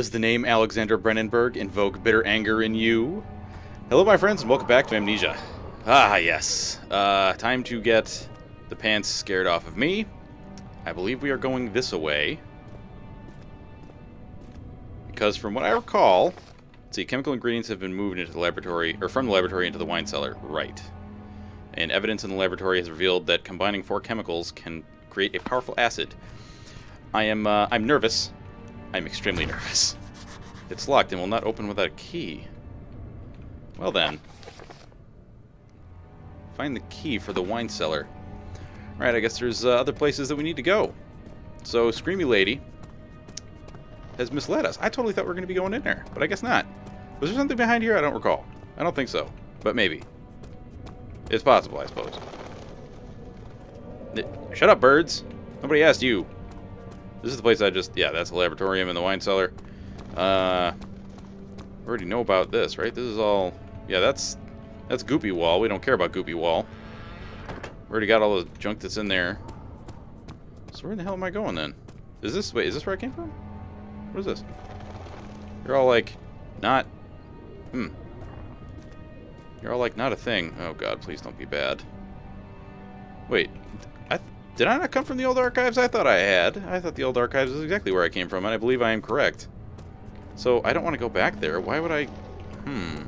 Does the name Alexander Brennenburg invoke bitter anger in you? Hello, my friends, and welcome back to Amnesia. Ah, yes. Uh, time to get the pants scared off of me. I believe we are going this way. Because from what I recall, see, chemical ingredients have been moved into the laboratory, or from the laboratory into the wine cellar. Right. And evidence in the laboratory has revealed that combining four chemicals can create a powerful acid. I am, uh, I'm nervous. I'm extremely nervous. It's locked and will not open without a key. Well then. Find the key for the wine cellar. Alright, I guess there's uh, other places that we need to go. So, Screamy Lady has misled us. I totally thought we were going to be going in there, but I guess not. Was there something behind here? I don't recall. I don't think so, but maybe. It's possible, I suppose. Shut up, birds. Nobody asked you. This is the place I just... Yeah, that's the laboratorium and the wine cellar. Uh, already know about this, right? This is all... Yeah, that's... That's Goopy Wall. We don't care about Goopy Wall. We already got all the junk that's in there. So where the hell am I going then? Is this... Wait, is this where I came from? What is this? You're all like... Not... Hmm. You're all like, not a thing. Oh god, please don't be bad. Wait, did I not come from the old archives? I thought I had. I thought the old archives is exactly where I came from, and I believe I am correct. So I don't want to go back there. Why would I... Hmm.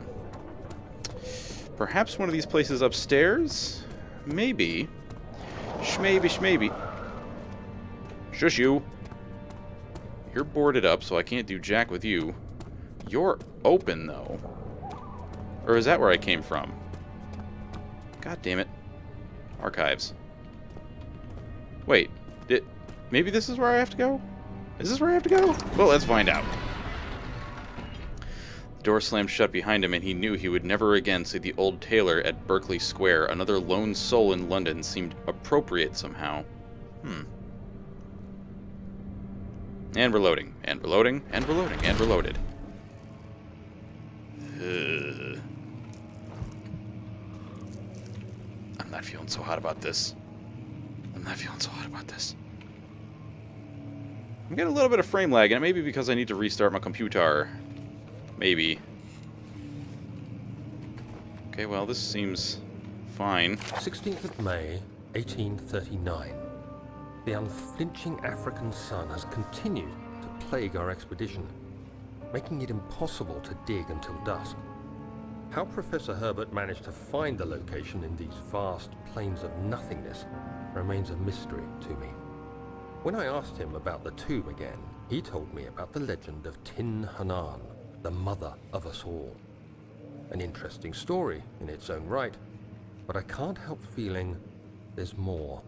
Perhaps one of these places upstairs? Maybe. Shmaybe, shmaybe. Shush you. You're boarded up, so I can't do jack with you. You're open, though. Or is that where I came from? God damn it. Archives. Wait, did, maybe this is where I have to go? Is this where I have to go? Well, let's find out. The door slammed shut behind him, and he knew he would never again see the old tailor at Berkeley Square. Another lone soul in London seemed appropriate somehow. Hmm. And we're loading, and we're loading, and we're loading, and we're loaded. Ugh. I'm not feeling so hot about this. I'm not feeling so hot about this. I'm getting a little bit of frame lag, and it may be because I need to restart my computer. Maybe. Okay, well, this seems fine. 16th of May, 1839. The unflinching African sun has continued to plague our expedition, making it impossible to dig until dusk. How Professor Herbert managed to find the location in these vast plains of nothingness remains a mystery to me. When I asked him about the tomb again, he told me about the legend of Tin Hinan, the mother of us all. An interesting story in its own right, but I can't help feeling there's more.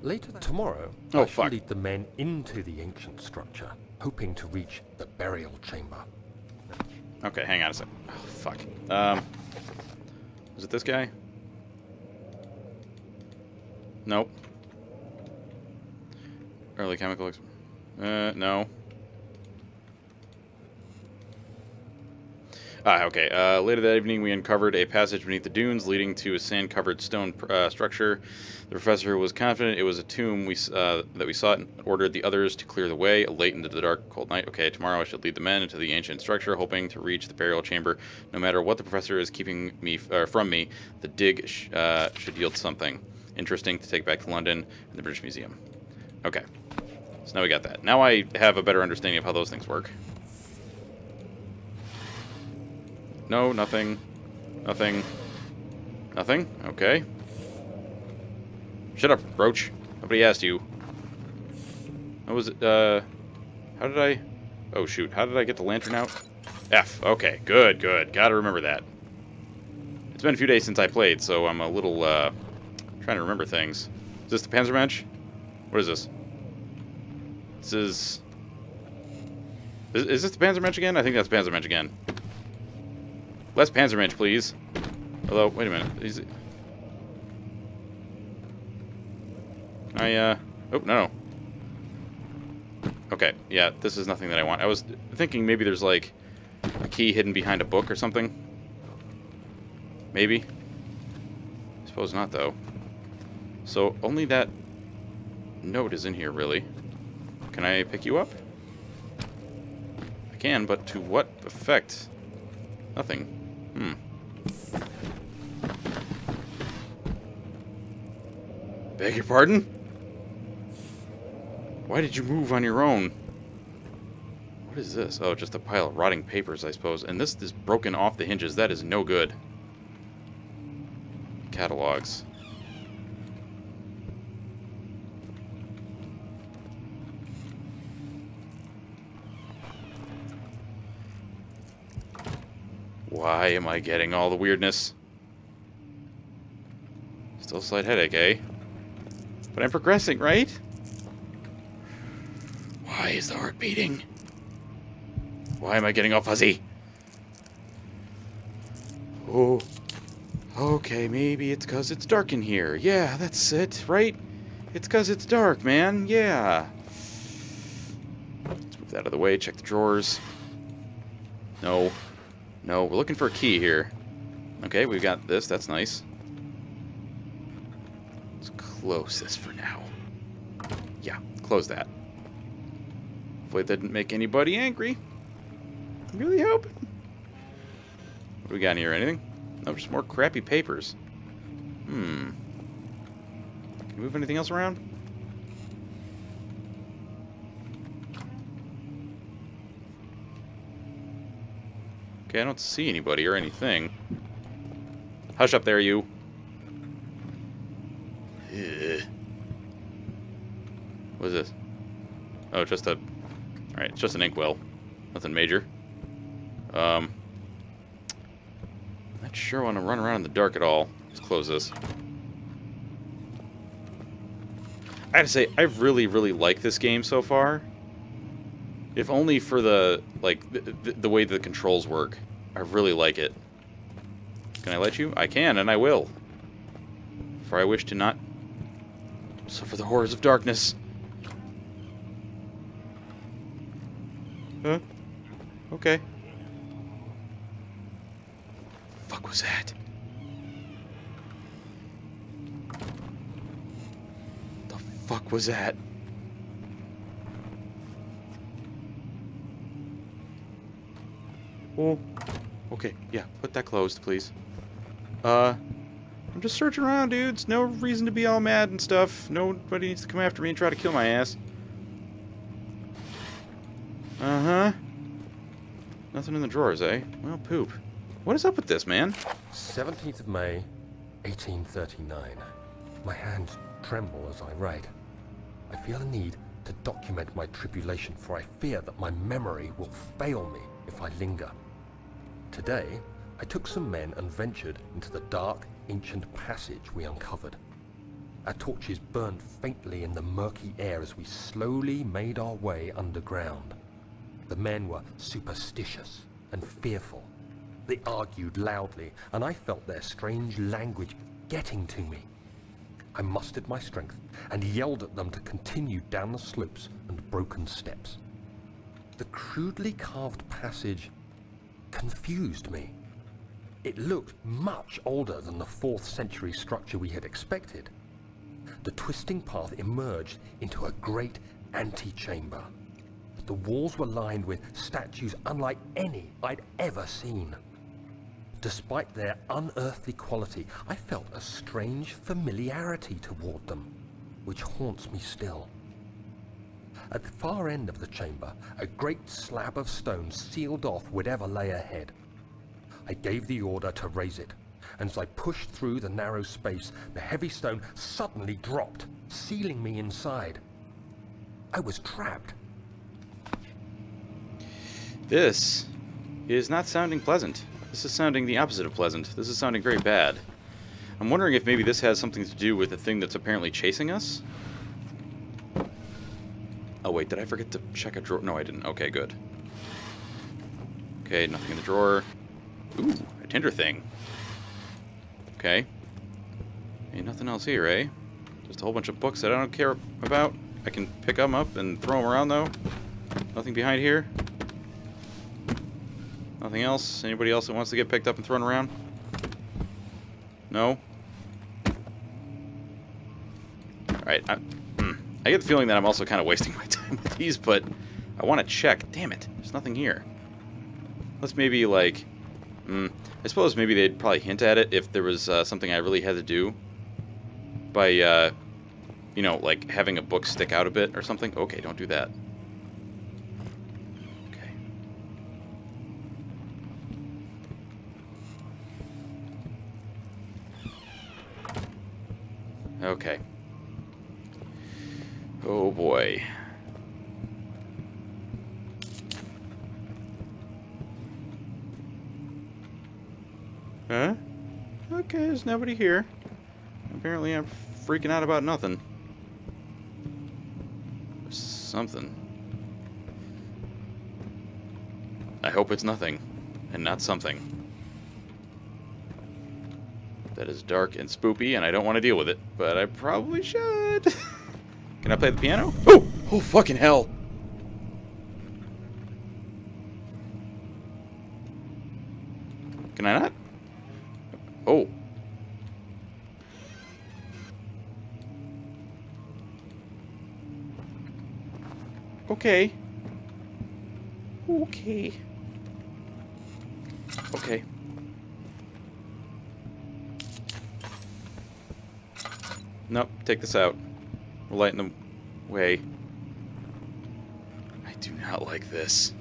Later tomorrow, oh, I shall fuck. lead the men into the ancient structure, hoping to reach the burial chamber. Okay, hang on a sec. Oh, fuck. Um, is it this guy? Nope. Early chemical. Uh, no. Ah, okay. Uh, later that evening, we uncovered a passage beneath the dunes leading to a sand-covered stone uh, structure. The professor was confident it was a tomb we, uh, that we sought and ordered the others to clear the way late into the dark, cold night. Okay, tomorrow I should lead the men into the ancient structure, hoping to reach the burial chamber. No matter what the professor is keeping me from me, the dig sh uh, should yield something interesting to take back to London and the British Museum. Okay, so now we got that. Now I have a better understanding of how those things work. No, nothing. Nothing. Nothing? Okay. Shut up, Roach. Nobody asked you. What was it? Uh, how did I... Oh, shoot. How did I get the lantern out? F. Okay, good, good. Gotta remember that. It's been a few days since I played, so I'm a little, uh, trying to remember things. Is this the Panzer Panzermensch? What is this? This is... Is, is this the Panzermensch again? I think that's Panzer Panzermensch again. Less Panzer Panzermensch, please. Although, wait a minute. Is it... I, uh... Oh, no. Okay, yeah, this is nothing that I want. I was thinking maybe there's, like, a key hidden behind a book or something. Maybe. I suppose not, though. So, only that note is in here, really. Can I pick you up? I can, but to what effect? Nothing. Hmm. Beg your pardon? Why did you move on your own? What is this? Oh, just a pile of rotting papers, I suppose. And this is broken off the hinges. That is no good. Catalogs. Why am I getting all the weirdness? Still a slight headache, eh? But I'm progressing, right? Why is the heart beating? Why am I getting all fuzzy? Oh. Okay, maybe it's because it's dark in here. Yeah, that's it, right? It's because it's dark, man. Yeah. Let's move that out of the way. Check the drawers. No. No, we're looking for a key here. Okay, we've got this. That's nice. Let's close this for now. Yeah, close that. Hopefully didn't make anybody angry. I'm really hoping. What do we got in here? Anything? No, just more crappy papers. Hmm. Can you move anything else around? Okay, I don't see anybody or anything. Hush up there, you. Ugh. What is this? Oh, just a... Alright, it's just an inkwell. Nothing major. Um... Not sure I want to run around in the dark at all. Let's close this. I have to say, I really, really like this game so far. If only for the, like, the, the way the controls work. I really like it. Can I let you? I can, and I will. For I wish to not suffer the horrors of darkness. Huh? Okay. Fuck was that? The fuck was that? Oh. Okay, yeah, put that closed, please. Uh, I'm just searching around, dudes. No reason to be all mad and stuff. Nobody needs to come after me and try to kill my ass. Uh-huh. Nothing in the drawers, eh? Well, poop. What is up with this, man? 17th of May, 1839. My hands tremble as I write. I feel a need to document my tribulation, for I fear that my memory will fail me if I linger. Today, I took some men and ventured into the dark, ancient passage we uncovered. Our torches burned faintly in the murky air as we slowly made our way underground. The men were superstitious and fearful. They argued loudly, and I felt their strange language getting to me. I mustered my strength and yelled at them to continue down the slopes and broken steps. The crudely carved passage confused me. It looked much older than the 4th century structure we had expected. The twisting path emerged into a great antechamber. The walls were lined with statues unlike any I'd ever seen. Despite their unearthly quality, I felt a strange familiarity toward them, which haunts me still. At the far end of the chamber, a great slab of stone sealed off whatever lay ahead. I gave the order to raise it, and as I pushed through the narrow space, the heavy stone suddenly dropped, sealing me inside. I was trapped. This is not sounding pleasant. This is sounding the opposite of pleasant. This is sounding very bad. I'm wondering if maybe this has something to do with the thing that's apparently chasing us? Oh wait, did I forget to check a drawer? No, I didn't. Okay, good. Okay, nothing in the drawer. Ooh, a tinder thing. Okay. Ain't nothing else here, eh? Just a whole bunch of books that I don't care about. I can pick them up and throw them around, though. Nothing behind here. Nothing else? Anybody else that wants to get picked up and thrown around? No? Alright, I. Get the feeling that I'm also kind of wasting my time with these, but I want to check. Damn it. There's nothing here. Let's maybe, like... Mm, I suppose maybe they'd probably hint at it if there was uh, something I really had to do. By, uh, you know, like having a book stick out a bit or something. Okay, don't do that. Okay. Okay. Boy. Huh? Okay, there's nobody here. Apparently I'm freaking out about nothing. Something. I hope it's nothing, and not something. That is dark and spoopy, and I don't want to deal with it, but I probably should. Can I play the piano? Oh! Oh, fucking hell! Can I not? Oh. Okay. Okay. Okay. Nope, take this out. Lighten the way. I do not like this.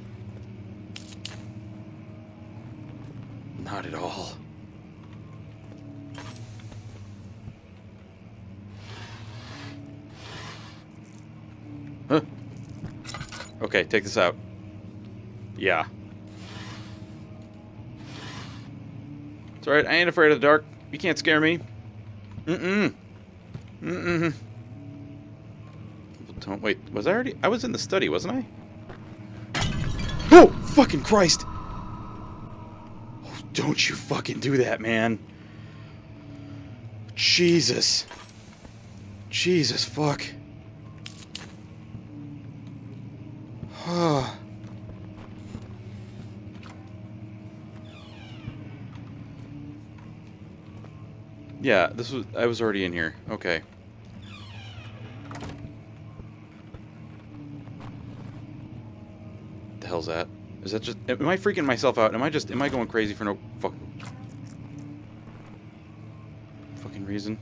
Not at all. Huh. Okay, take this out. Yeah. It's alright, I ain't afraid of the dark. You can't scare me. Mm-mm. Mm-mm. Don't wait. Was I already? I was in the study, wasn't I? Oh, fucking Christ! Oh, don't you fucking do that, man. Jesus. Jesus, fuck. yeah, this was I was already in here. Okay. Hell's that? Is that just am I freaking myself out? Am I just am I going crazy for no fuck fucking reason?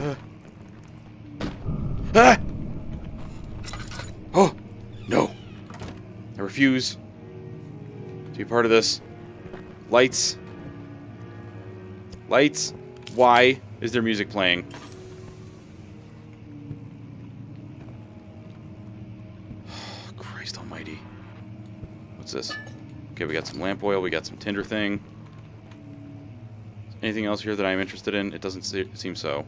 Uh. Ah! Oh! No. I refuse to be part of this. Lights. Lights. Why is there music playing? Christ almighty. What's this? Okay, we got some lamp oil. We got some tinder thing. Anything else here that I'm interested in? It doesn't seem so.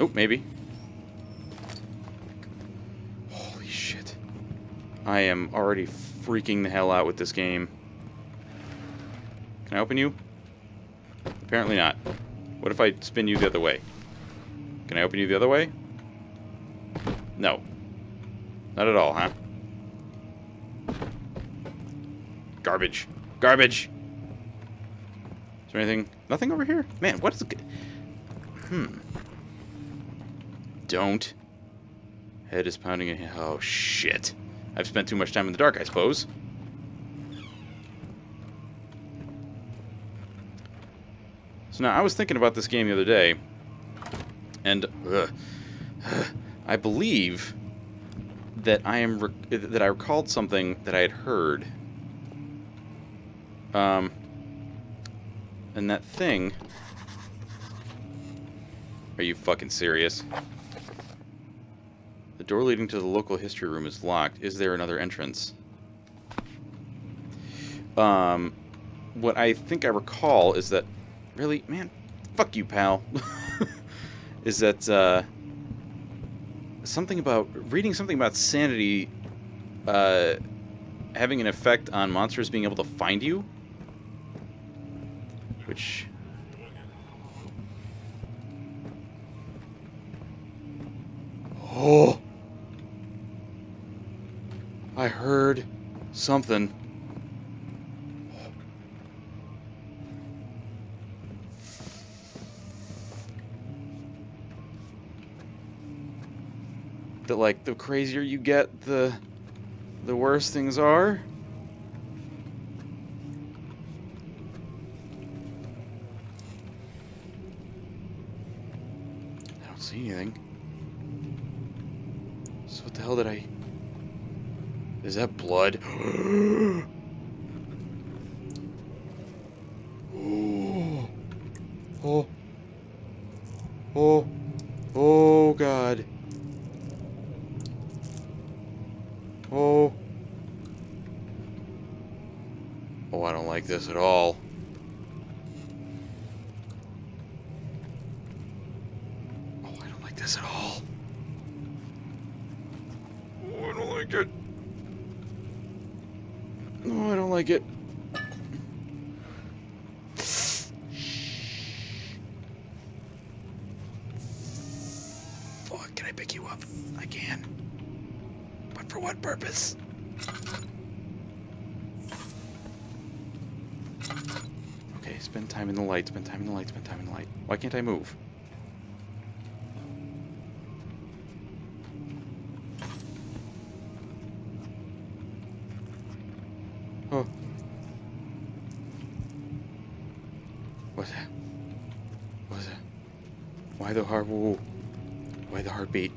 Oh, maybe. Holy shit. I am already freaking the hell out with this game. Can I open you? Apparently not. What if I spin you the other way? Can I open you the other way? No. Not at all, huh? Garbage. Garbage! Is there anything? Nothing over here? Man, what is it? Hmm. Don't. Head is pounding in Oh, shit. I've spent too much time in the dark, I suppose. So now, I was thinking about this game the other day, and uh, I believe that I am that I recalled something that I had heard. Um, and that thing. Are you fucking serious? The door leading to the local history room is locked. Is there another entrance? Um, what I think I recall is that... Really? Man, fuck you, pal. is that, uh... Something about... Reading something about sanity... Uh... Having an effect on monsters being able to find you? Which... Oh! I heard something. That like the crazier you get, the the worse things are. I don't see anything. So what the hell did I... Is that blood? oh. Oh. Oh. Oh, God. Oh. Oh, I don't like this at all. Oh, I don't like this at all. Oh, I don't like it. No, I don't like it. Fuck, can I pick you up? I can. But for what purpose? Okay, spend time in the light, spend time in the light, spend time in the light. Why can't I move? Oh. What's that? What's that? Why the heart? Why the heartbeat?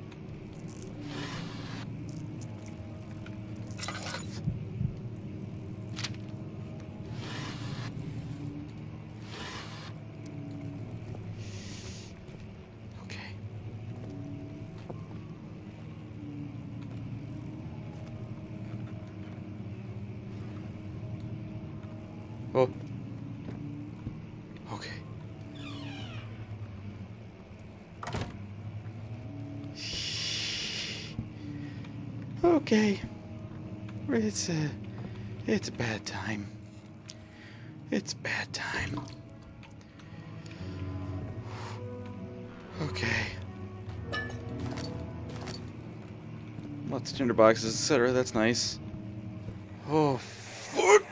Okay. Oh. Okay. Okay. It's a it's a bad time. It's bad time. Okay. Lots of tinder boxes, etc. That's nice. Oh fuck!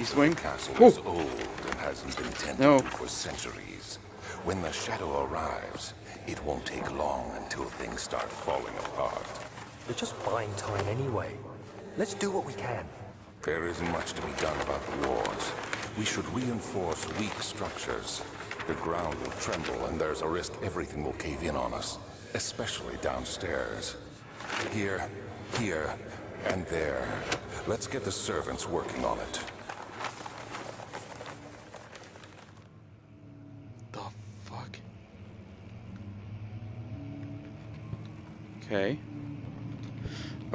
You swing? castle Oh. is old and hasn't been tended No. for centuries. When the shadow arrives, it won't take long until things start falling apart. We're just buying time anyway. Let's do what we can. There isn't much to be done about the walls. We should reinforce weak structures. The ground will tremble, and there's a risk everything will cave in on us, especially downstairs. Here, here, and there. Let's get the servants working on it. The fuck? Okay.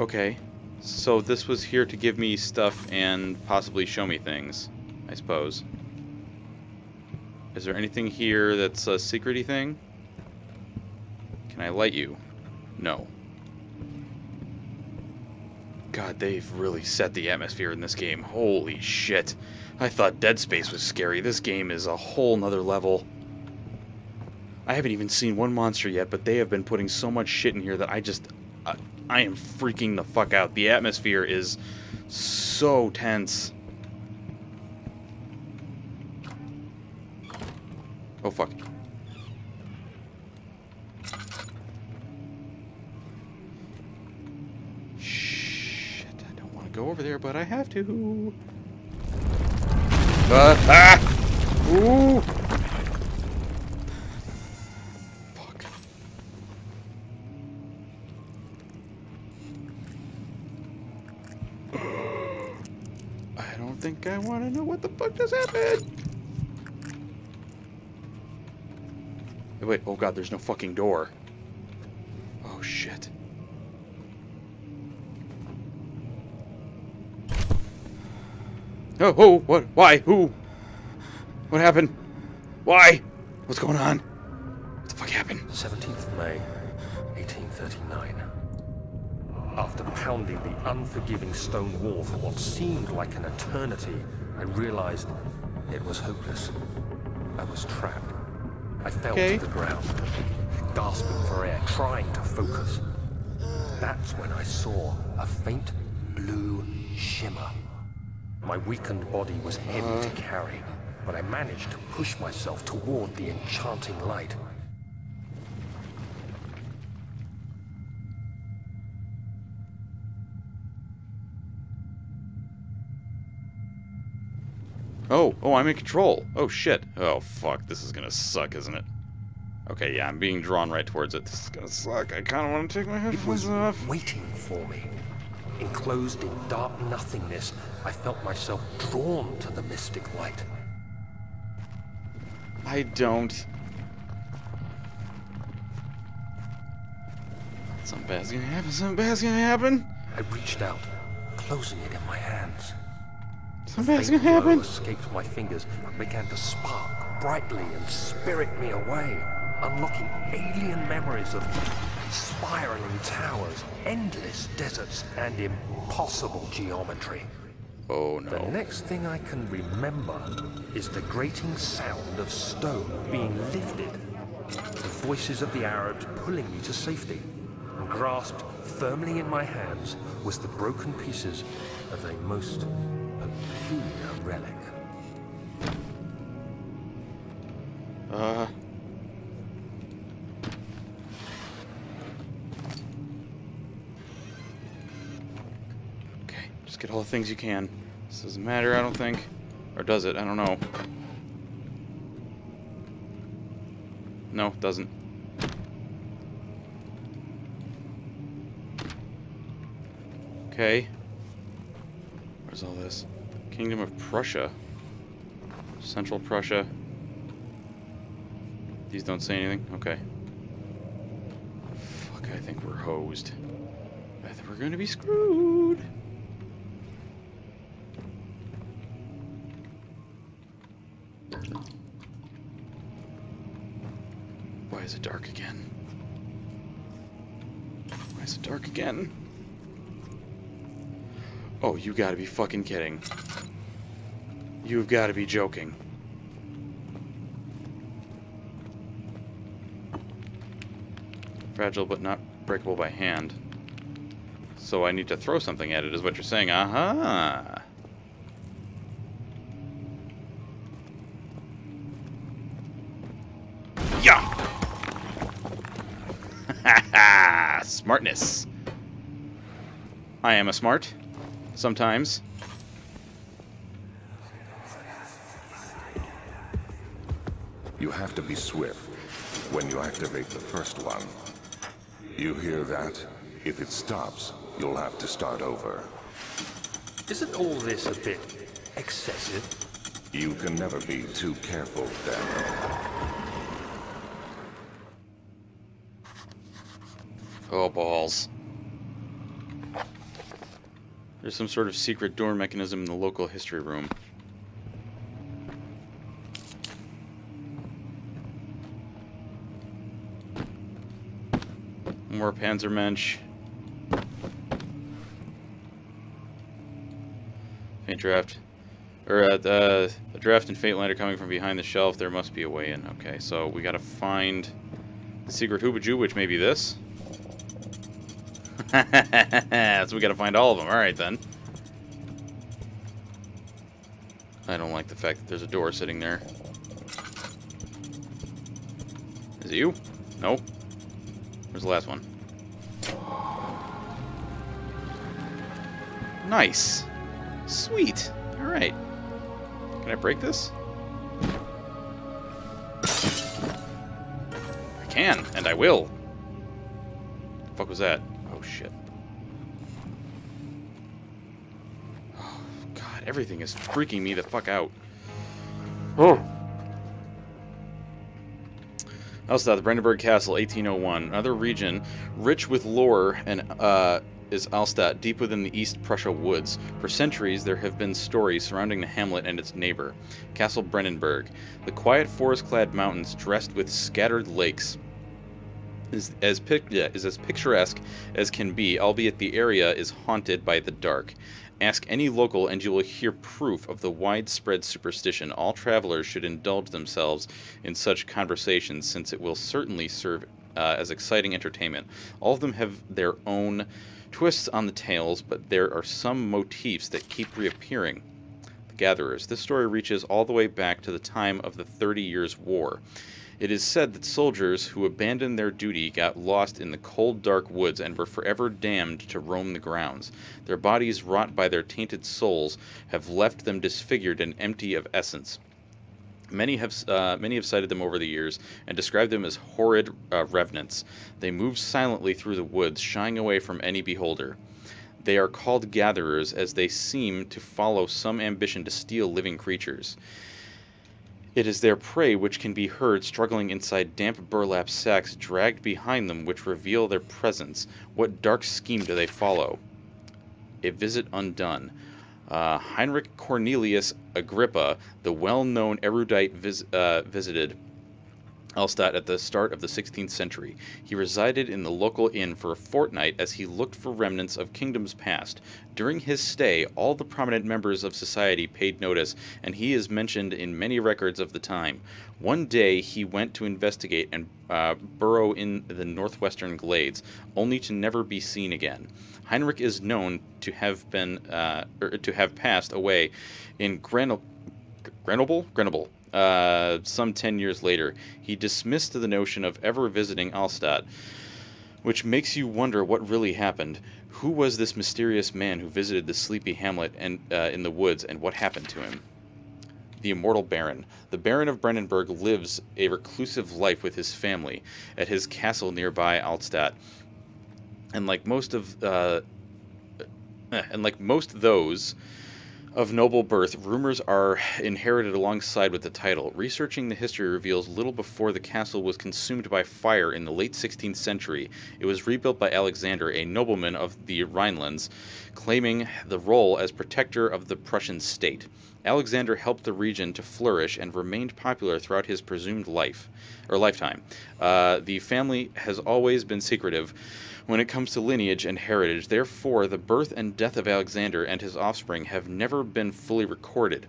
Okay. So this was here to give me stuff and possibly show me things, I suppose. Is there anything here that's a secrety thing? Can I light you? No. God, they've really set the atmosphere in this game. Holy shit. I thought Dead Space was scary. This game is a whole nother level. I haven't even seen one monster yet, but they have been putting so much shit in here that I just... I, I am freaking the fuck out. The atmosphere is so tense. Oh, fuck. Shit, I don't want to go over there, but I have to. Uh, ah! Ooh! Fuck. I don't think I want to know what the fuck just happened. Wait, oh god, there's no fucking door. Oh shit. Oh, oh, what? Why? Who? What happened? Why? What's going on? What the fuck happened? 17th of May, 1839. After pounding the unforgiving stone wall for what seemed like an eternity, I realized it was hopeless. I was trapped. I fell Okay. to the ground, gasping for air, trying to focus. That's when I saw a faint blue shimmer. My weakened body was heavy to carry, but I managed to push myself toward the enchanting light. Oh, I'm in control. Oh, shit. Oh, fuck. This is gonna suck, isn't it? Okay, yeah, I'm being drawn right towards it. This is gonna suck. I kind of want to take my It headphones was off. waiting for me. Enclosed in dark nothingness, I felt myself drawn to the mystic light. I don't. Something bad's gonna happen. Something bad's gonna happen. I reached out, closing it in my hands. Something bad's Faint gonna glow happen. escaped my fingers and began to spark brightly and spirit me away, unlocking alien memories of spiraling towers, endless deserts, and impossible geometry. Oh no. The next thing I can remember is the grating sound of stone being lifted, the voices of the Arabs pulling me to safety, and grasped firmly in my hands was the broken pieces of a most peculiar relic. Uh. Okay, just get all the things you can. This doesn't matter, I don't think. Or does it? I don't know. No, it doesn't. Okay. Where's all this? Kingdom of Prussia. Central Prussia. These don't say anything? Okay. Fuck, I think we're hosed. I think we're gonna be screwed. Why is it dark again? Why is it dark again? Oh, you gotta be fucking kidding. You've gotta be joking. Fragile but not breakable by hand. So I need to throw something at it, is what you're saying. Uh-huh. Aha! Yeah! Smartness. I am a smart. Sometimes. You have to be swift when you activate the first one. You hear that? If it stops, you'll have to start over. Isn't all this a bit excessive? You can never be too careful, Daniel. Oh, balls. There's some sort of secret door mechanism in the local history room. More Panzermensch. Faint draft. Or, uh, the, the draft and Fateland are coming from behind the shelf. There must be a way in. Okay, so we gotta find the secret Hoobajoo, which may be this. so we gotta find all of them. Alright then. I don't like the fact that there's a door sitting there. Is it you? No. Where's the last one? Nice. Sweet. Alright. Can I break this? I can, and I will. The fuck was that? Oh shit. Oh god, everything is freaking me the fuck out. Oh. Altstadt, the Brennenburg Castle, 1801. Another region rich with lore and uh, is Altstadt, deep within the East Prussia woods. For centuries, there have been stories surrounding the hamlet and its neighbor, Castle Brennenburg. The quiet forest-clad mountains dressed with scattered lakes is as yeah, is as picturesque as can be, albeit the area is haunted by the dark. Ask any local and you will hear proof of the widespread superstition. All travelers should indulge themselves in such conversations since it will certainly serve uh, as exciting entertainment. All of them have their own twists on the tales, but there are some motifs that keep reappearing. The Gatherers. This story reaches all the way back to the time of the Thirty Years' War. It is said that soldiers who abandoned their duty got lost in the cold, dark woods and were forever damned to roam the grounds. Their bodies, wrought by their tainted souls, have left them disfigured and empty of essence. Many have uh, many have cited them over the years and described them as horrid uh, revenants. They move silently through the woods, shying away from any beholder. They are called gatherers, as they seem to follow some ambition to steal living creatures. It is their prey which can be heard struggling inside damp burlap sacks dragged behind them which reveal their presence. What dark scheme do they follow? A visit undone. Uh, Heinrich Cornelius Agrippa, the well known erudite, vis- uh, visited Altstadt at the start of the 16th century. He resided in the local inn for a fortnight as he looked for remnants of kingdoms past. During his stay, all the prominent members of society paid notice, and he is mentioned in many records of the time. One day he went to investigate and uh, burrow in the northwestern glades, only to never be seen again. Heinrich is known to have been uh, er, to have passed away in Grenoble, Grenoble, Grenoble, uh, some 10 years later, he dismissed the notion of ever visiting Altstadt, which makes you wonder what really happened. Who was this mysterious man who visited the sleepy hamlet and uh, in the woods, and what happened to him? The immortal Baron. The Baron of Brennenburg lives a reclusive life with his family at his castle nearby Altstadt. And like most of, uh, eh, and like most those of noble birth, rumors are inherited alongside with the title. Researching the history reveals little before the castle was consumed by fire in the late 16th century. It was rebuilt by Alexander, a nobleman of the Rhinelands, claiming the role as protector of the Prussian state. Alexander helped the region to flourish and remained popular throughout his presumed life or lifetime. Uh, the family has always been secretive when it comes to lineage and heritage. Therefore, the birth and death of Alexander and his offspring have never been fully recorded.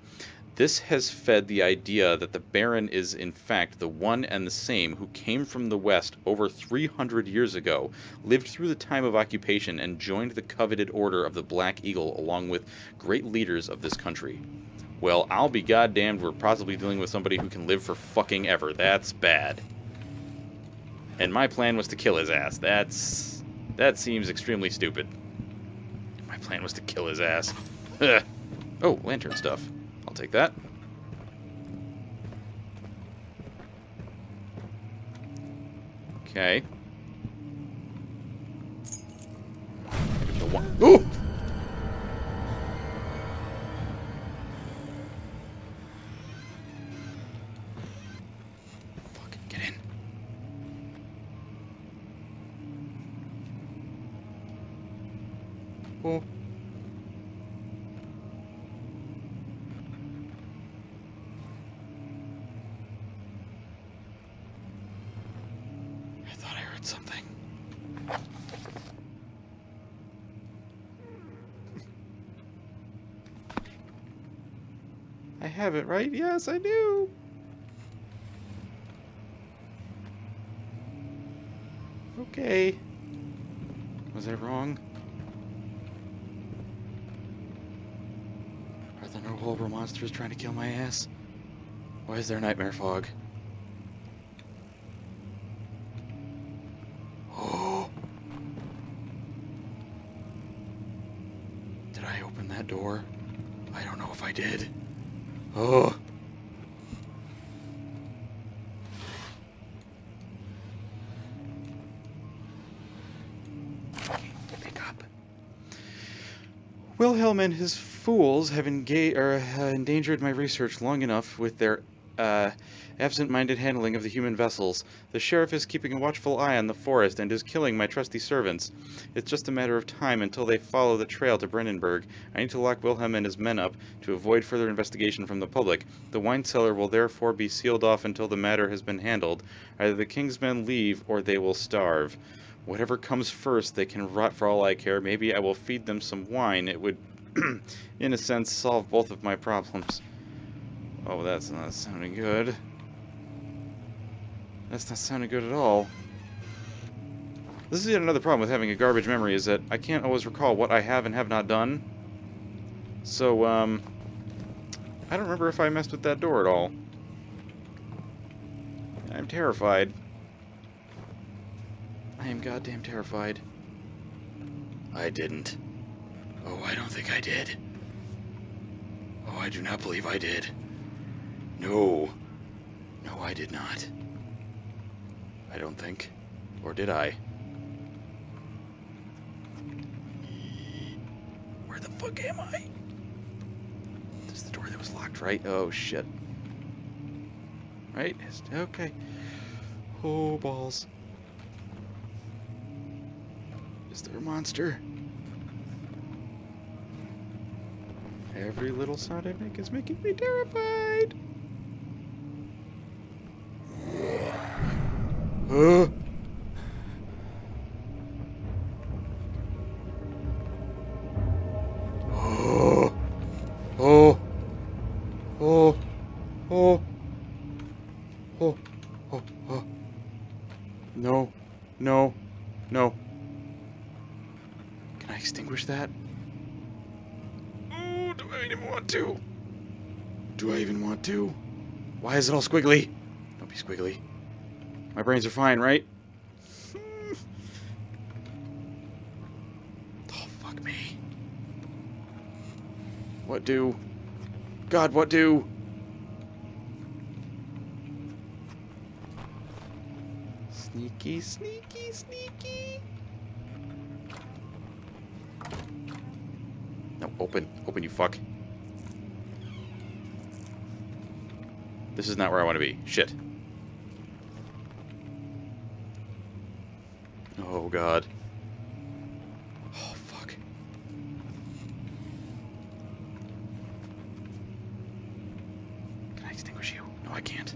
This has fed the idea that the Baron is, in fact, the one and the same who came from the West over 300 years ago, lived through the time of occupation, and joined the coveted Order of the Black Eagle along with great leaders of this country. Well, I'll be goddamned, we're possibly dealing with somebody who can live for fucking ever. That's bad. And my plan was to kill his ass. That's that seems extremely stupid. My plan was to kill his ass. oh, lantern stuff. I'll take that. Okay. Ooh! Heard something. I have it, right? Yes, I do. Okay. Was I wrong? Are there no horrible monsters trying to kill my ass? Why is there nightmare fog? Oh. Did I open that door? I don't know if I did. Oh. Pick up. Wilhelm and his fools have or uh, endangered my research long enough with their uh, absent-minded handling of the human vessels. The sheriff is keeping a watchful eye on the forest and is killing my trusty servants. It's just a matter of time until they follow the trail to Brennenburg. I need to lock Wilhelm and his men up to avoid further investigation from the public. The wine cellar will therefore be sealed off until the matter has been handled. Either the king's men leave or they will starve. Whatever comes first, they can rot for all I care. Maybe I will feed them some wine. It would in a sense, solve both of my problems. Oh, that's not sounding good. That's not sounding good at all. This is yet another problem with having a garbage memory, is that I can't always recall what I have and have not done. So, um... I don't remember if I messed with that door at all. I'm terrified. I am goddamn terrified. I didn't. Oh, I don't think I did. Oh, I do not believe I did. No. No, I did not. I don't think. Or did I? Where the fuck am I? This is the door that was locked, right? Oh, shit. Right? Okay. Oh, balls. Is there a monster? Every little sound I make is making me terrified. Uh. Is it all squiggly? Don't be squiggly. My brains are fine, right? Hmm. oh, fuck me. What do? God, what do? Sneaky, sneaky, sneaky. No, open. Open, you fuck. This is not where I want to be. Shit. Oh, God. Oh, fuck. Can I extinguish you? No, I can't.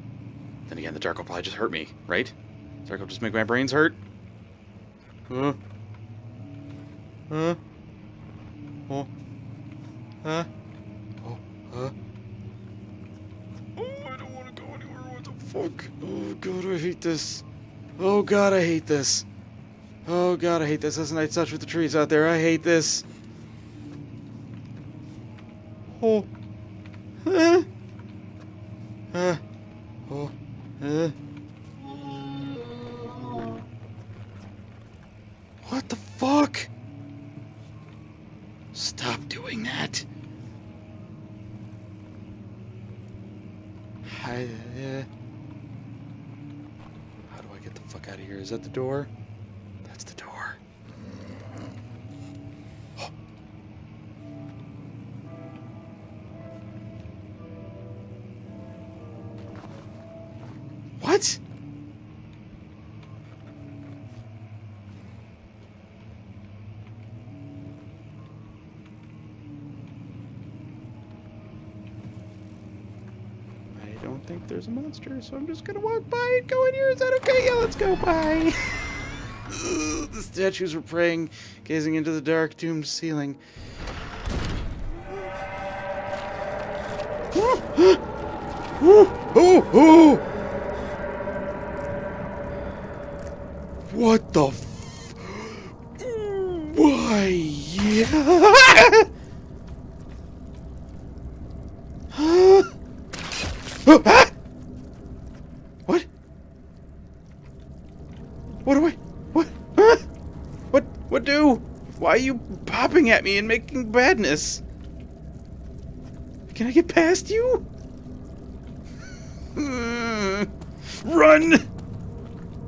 Then again, the dark will probably just hurt me, right? Dark will just make my brains hurt. Huh? Huh? Oh. Huh? Oh, huh? Oh, I don't want to go anywhere. What the fuck? Oh, Oh, God, I hate this. Oh, God, I hate this. That's a nice touch with the trees out there. I hate this. Oh. Huh? What the fuck? Stop doing that. Uh, how do I get the fuck out of here? Is that the door? There's a monster, so I'm just gonna walk by and go in here. Is that okay? Yeah, let's go by. The statues were praying, gazing into the dark, doomed ceiling. What the f- Why, yeah. Huh? Oh, ah! What? What do I? What? Huh? What? What do? Why are you popping at me and making badness? Can I get past you? Run!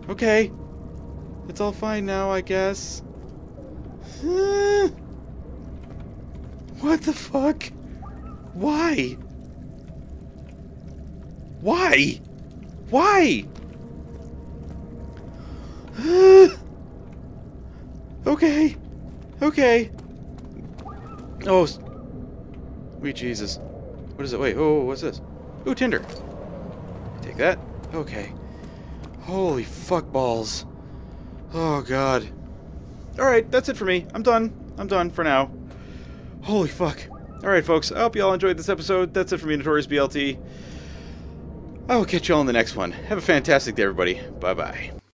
Okay. It's all fine now, I guess. What the fuck? Why? Why? Why? okay. Okay. Oh. Sweet Jesus. What is it? Wait. Oh, what's this? Ooh, Tinder. Take that. Okay. Holy fuck balls. Oh, God. Alright, that's it for me. I'm done. I'm done for now. Holy fuck. Alright, folks. I hope you all enjoyed this episode. That's it for me, Notorious BLT. I will catch you all in the next one. Have a fantastic day, everybody. Bye-bye.